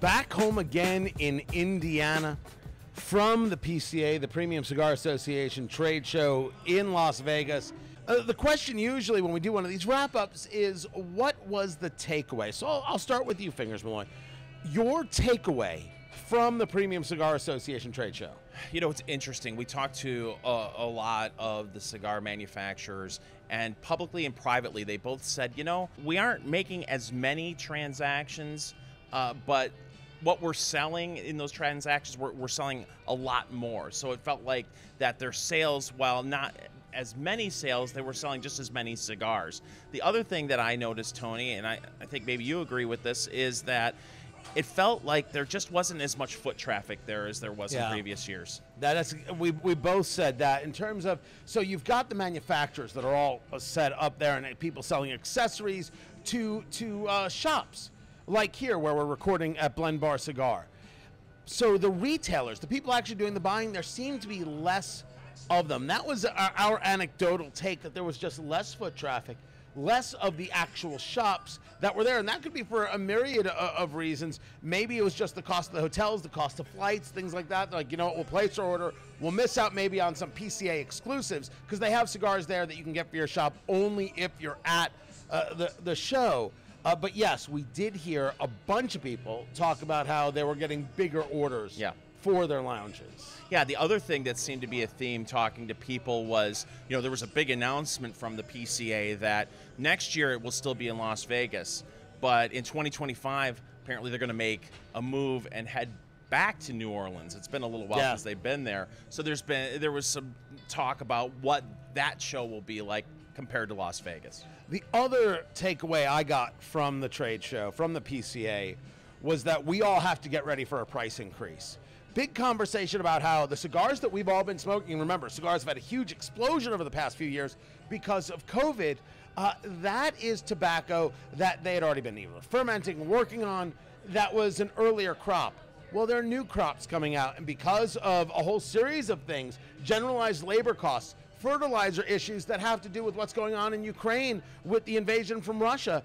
back home again in Indiana from the PCA, the Premium Cigar Association trade show in Las Vegas. Uh, the question usually when we do one of these wrap ups is what was the takeaway? So I'll, I'll start with you, Fingers Malloy. Your takeaway from the Premium Cigar Association trade show? You know, it's interesting. We talked to a, a, lot of the cigar manufacturers, and publicly and privately, they both said, you know, we aren't making as many transactions, uh, but what we're selling in those transactions, we're, we're selling a lot more. So it felt like that their sales, while not as many sales, they were selling just as many cigars. The other thing that I noticed, Tony, and I, I think maybe you agree with this, is that it felt like there just wasn't as much foot traffic there as there was yeah. in previous years. That is, we, we both said that in terms of so you've got the manufacturers that are all set up there and people selling accessories to to uh, shops like here where we're recording at Blend Bar Cigar. So the retailers, the people actually doing the buying, there seemed to be less of them. That was our, our anecdotal take that there was just less foot traffic less of the actual shops that were there. And that could be for a myriad of, reasons. Maybe it was just the cost of the hotels, the cost of flights, things like that. Like, you know, we'll place our order. We'll miss out maybe on some PCA exclusives because they have cigars there that you can get for your shop only if you're at uh, the, the show. Uh, but yes, we did hear a bunch of people talk about how they were getting bigger orders yeah. for their lounges. Yeah, the other thing that seemed to be a theme talking to people was, you know, there was a big announcement from the PCA that next year it will still be in Las Vegas, but in 2025, apparently they're going to make a move and head back to New Orleans. It's been a little while yeah. since they've been there. So there's been there was some talk about what that show will be like compared to Las Vegas. The other takeaway I got from the trade show, from the PCA, was that we all have to get ready for a price increase big conversation about how the cigars that we've all been smoking, remember, cigars have had a huge explosion over the past few years because of COVID. Uh, that is tobacco that they had already been either fermenting, working on. That was an earlier crop. Well, there are new crops coming out, and because of a whole series of things, generalized labor costs, fertilizer issues that have to do with what's going on in Ukraine with the invasion from Russia,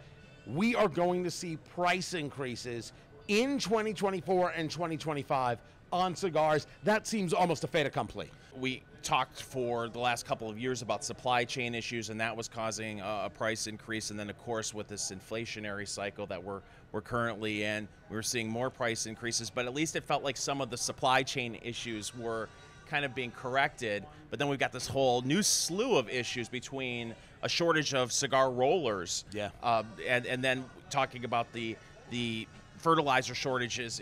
we are going to see price increases in 2024 and 2025 on cigars, that seems almost a fait accompli. We talked for the last couple of years about supply chain issues, and that was causing a, price increase. And then, of course, with this inflationary cycle that we're we're currently in, we are seeing more price increases. But at least it felt like some of the supply chain issues were kind of being corrected. But then we've got this whole new slew of issues between a shortage of cigar rollers, yeah, uh, and and then talking about the the fertilizer shortages.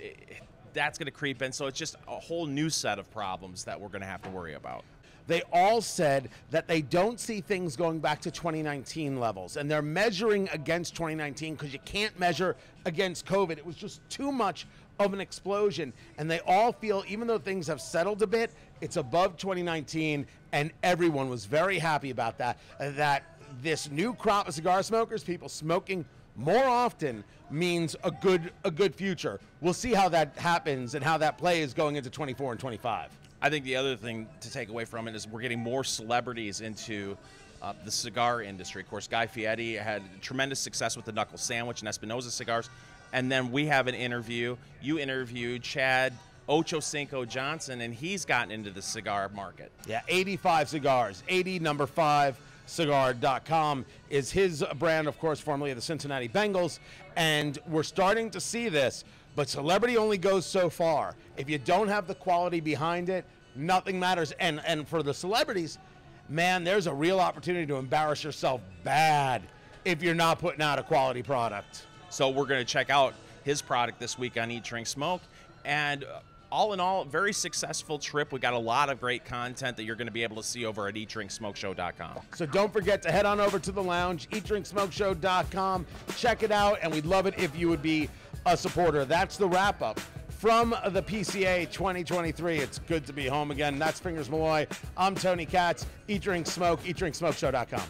That's going to creep in. So it's just a whole new set of problems that we're going to have to worry about. They all said that they don't see things going back to 2019 levels, and they're measuring against 2019 because you can't measure against COVID. It was just too much of an explosion, and they all feel, even though things have settled a bit, it's above 2019, and everyone was very happy about that. That this new crop of cigar smokers, people smoking more often means a good a good future. We'll see how that happens and how that plays going into 24 and 25. I think the other thing to take away from it is we're getting more celebrities into uh, the cigar industry. Of course, Guy Fieri had tremendous success with the Knuckle Sandwich and Espinosa cigars. And then we have an interview. You interviewed Chad Ochocinco Johnson, and he's gotten into the cigar market. Yeah, 85 cigars, 80 number five cigar.com is his brand, of course, formerly of the Cincinnati Bengals. And we're starting to see this, but celebrity only goes so far. If you don't have the quality behind it, nothing matters. And, and for the celebrities, man, there's a real opportunity to embarrass yourself bad if you're not putting out a quality product. So we're going to check out his product this week on Eat, Drink, Smoke. And uh, all in all, very successful trip. We got a lot of great content that you're going to be able to see over at eatdrinksmokeshow.com. So don't forget to head on over to the lounge, eatdrinksmokeshow.com. Check it out, and we'd love it if you would be a supporter. That's the wrap up from the PCA 2023. It's good to be home again. That's Fingers Malloy. I'm Tony Katz. Eat, Drink, Smoke, eatdrinksmokeshow.com.